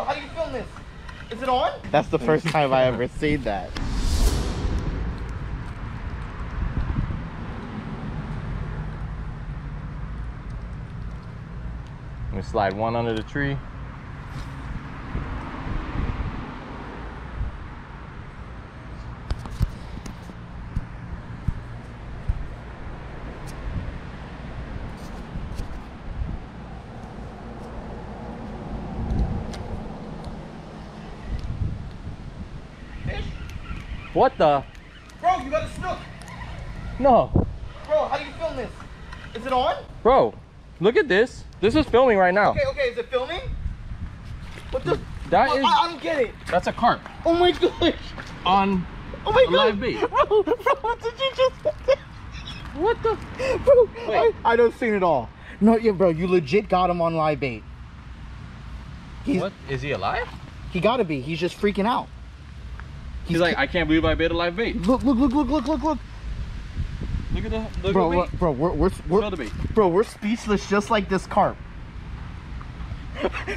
Bro, how do you film this? Is it on? That's the first time I ever seen that. Let me slide one under the tree. What the? Bro, you got a snook. No. Bro, how do you film this? Is it on? Bro, look at this. This is filming right now. Okay, okay, is it filming? What the? That Oh, is- I, I don't get it. That's a carp Oh my gosh. on Oh my A god. live bait. Bro, bro, what did you just? What the? Bro, Wait. I, I don't see it all. No, yeah, bro, you legit got him on live bait. He's, What? Is he alive? He gotta be. He's just freaking out. He's, like, I can't believe I bait a live bait. look, look, look, look, look, look, look, Look at the look bro, at the bait. bro, we're, we're, we're, Smell the bait. bro, we're speechless, just like this carp.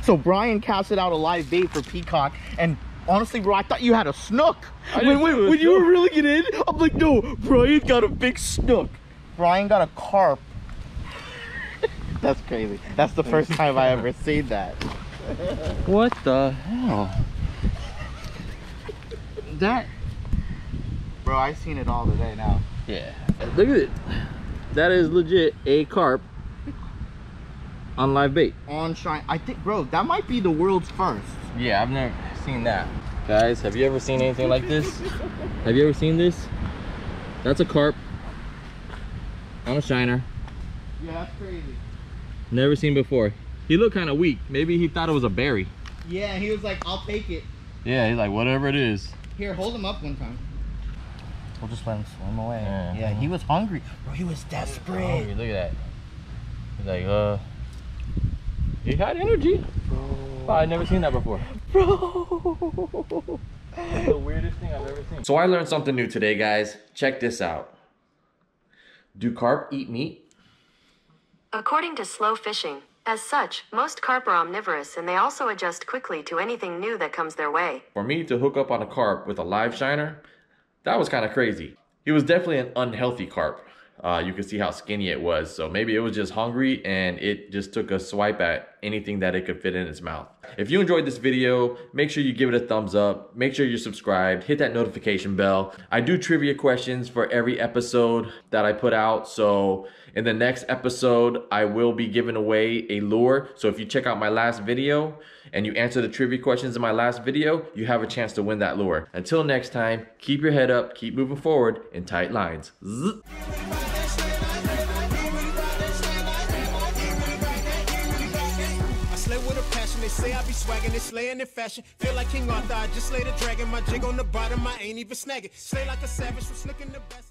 so Bryan casted out a live bait for peacock, and honestly, bro, I thought you had a snook. I when when, it when you were really getting in, I'm like, no, Bryan got a big snook. Bryan got a carp. That's crazy. That's the first time I ever seen that. What the hell? That, bro, I seen it all today now. Yeah. Look at it. That is legit a carp on live bait. On shine, I think, bro, that might be the world's first. Yeah, I've never seen that. Guys, have you ever seen anything like this? Have you ever seen this? That's a carp on a shiner. Yeah, that's crazy. Never seen before. He looked kind of weak. Maybe he thought it was a berry. Yeah, he was like, I'll take it. Yeah, he's like, whatever it is. Here, hold him up one time. We'll just let him swim away. Yeah. Yeah, he was hungry. Bro, he was desperate. Hungry, look at that. He's like, uh, he had energy. Wow, I've never seen that before. Bro. That's the weirdest thing I've ever seen. So I learned something new today, guys. Check this out. Do carp eat meat? According to Slow Fishing, as such, most carp are omnivorous and they also adjust quickly to anything new that comes their way. For me to hook up on a carp with a live shiner, that was kind of crazy. He was definitely an unhealthy carp. Uh, you can see how skinny it was. So maybe it was just hungry and it just took a swipe at anything that it could fit in its mouth. If you enjoyed this video, make sure you give it a thumbs up. Make sure you're subscribed. Hit that notification bell. I do trivia questions for every episode that I put out. So in the next episode, I will be giving away a lure. So if you check out my last video and you answer the trivia questions in my last video, you have a chance to win that lure. Until next time, keep your head up, keep moving forward in tight lines. Zzz. They say I be swagging, they slaying in fashion. Feel like King Arthur, I just slay the dragon. My jig on the bottom, I ain't even snagging. Slay like a savage, was looking the best.